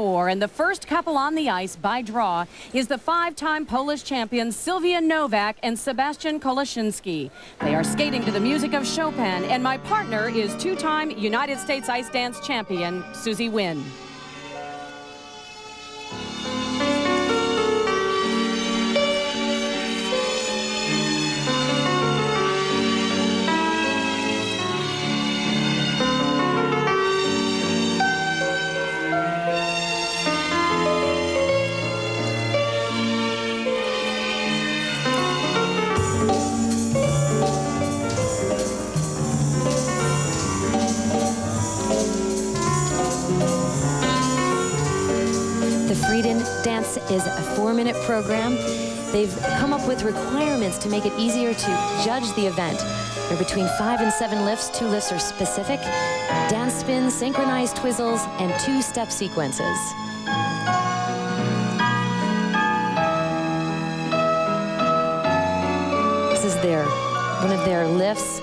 score. And the first couple on the ice by draw is the five-time Polish champion Sylwia Nowak and Sebastian Kolasiński. They are skating to the music of Chopin, and my partner is two-time United States Ice Dance champion Susie Wynn. Dance is a four-minute program. They've come up with requirements to make it easier to judge the event. They're between five and seven lifts. Two lifts are specific. Dance spins, synchronized twizzles, and two-step sequences. This is their, one of their lifts.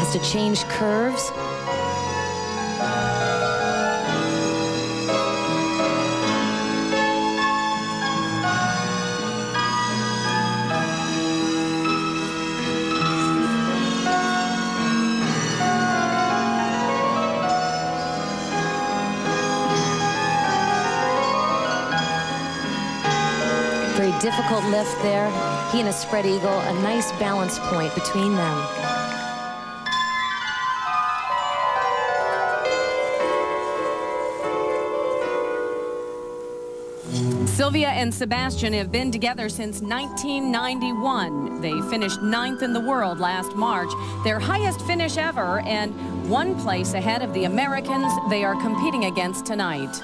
Has to change curves. Difficult lift there. He and a spread eagle, a nice balance point between them. Sylwia and Sebastian have been together since 1991. They finished ninth in the world last March, their highest finish ever, and one place ahead of the Americans they are competing against tonight.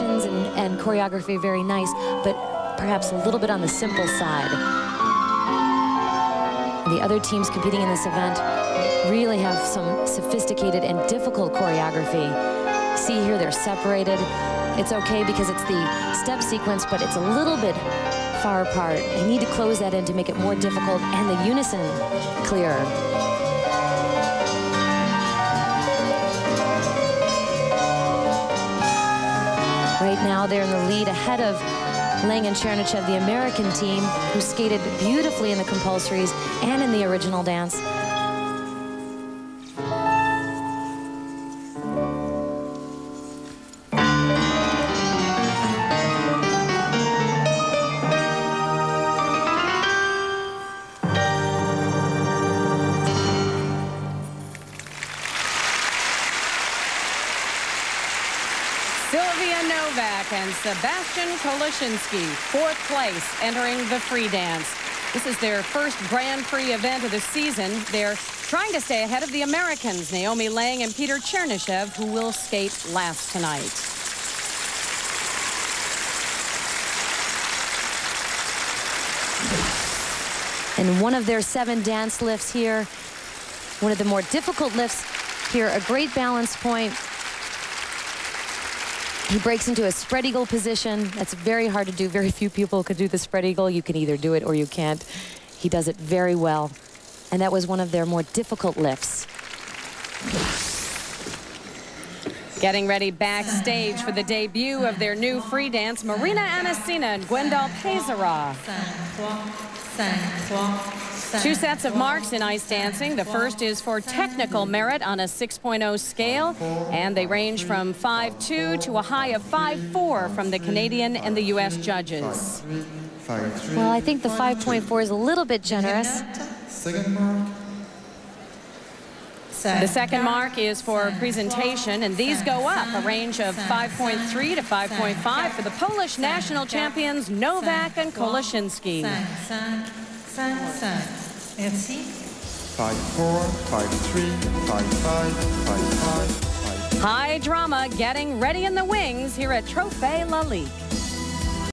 And and choreography very nice, but perhaps a little bit on the simple side. The other teams competing in this event really have some sophisticated and difficult choreography. See here, they're separated. It's okay because it's the step sequence, but it's a little bit far apart. They need to close that in to make it more difficult and the unison clearer. Right now, they're in the lead ahead of Lang and Chernyshev, the American team, who skated beautifully in the compulsories and in the original dance. Nowak and Sebastian Kolasiński, fourth place, entering the free dance. This is their first Grand Prix event of the season. They're trying to stay ahead of the Americans, Naomi Lang and Peter Chernyshev, who will skate last tonight. And one of their seven dance lifts here, one of the more difficult lifts here, a great balance point, he breaks into a spread eagle position. That's very hard to do. Very few people could do the spread eagle. You can either do it or you can't. He does it very well. And that was one of their more difficult lifts. Getting ready backstage for the debut of their new free dance, Marina Anissina and Gwendal Peizerat. Two sets of marks in ice dancing. The first is for technical merit on a 6.0 scale, and they range from 5.2 to a high of 5.4 from the Canadian and the U.S. judges. Well, I think the 5.4 is a little bit generous. Second mark. The second mark is for presentation, and these go up a range of 5.3 to 5.5 for the Polish national champions Nowak and Kolasiński. Merci. Five four, five three, five five, five five, five. High drama getting ready in the wings here at Trophée Lalique.